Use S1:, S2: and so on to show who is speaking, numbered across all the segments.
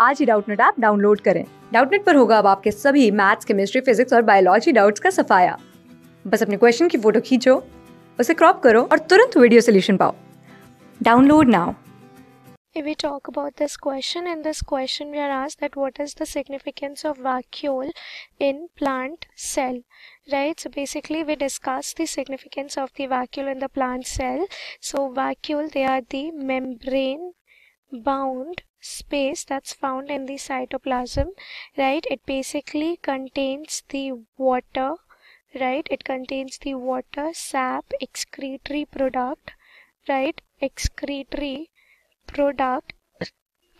S1: आज ही Doubtnut app download करें डाउटनेट पर होगा अब आपके सभी मैथ्स केमिस्ट्री फिजिक्स और बायोलॉजी डाउट्स का सफाया बस अपने क्वेश्चन की फ़ोटो खींचो उसे क्रॉप करो और तुरंत वीडियो सोल्यूशन पाओ download now
S2: If we talk about this question, in this question we are asked that what is the significance of vacuole in plant cell, right? So basically we discuss the significance of the vacuole in the plant cell. So vacuole, they are the membrane bound space that's found in the cytoplasm, right? It basically contains the water, right? It contains the water, sap, excretory product, right? Excretory product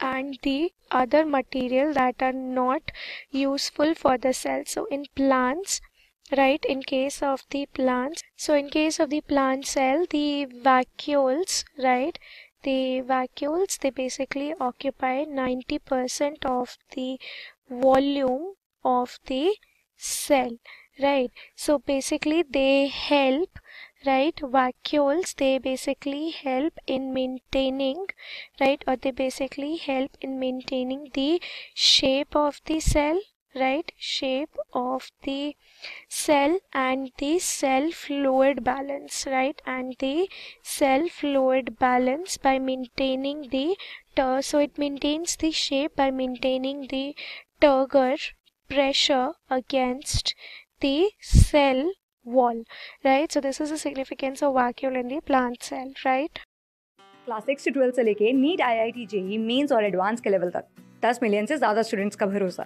S2: and the other material that are not useful for the cell so in plants right in case of the plants so in case of the plant cell the vacuoles right the vacuoles they basically occupy 90% of the volume of the cell right? So basically they help right? Vacuoles they basically help in maintaining right? Or they basically help in maintaining the shape of the cell right shape of the cell and the cell fluid balance right and the cell fluid balance by maintaining the tur- so it maintains the shape by maintaining the turgor pressure against the cell wall right so this is the significance of vacuole in the plant cell right
S1: class six से twelfth से लेके NEET I I T JEE mains और advance के level तक दस million से ज़्यादा students का भरोसा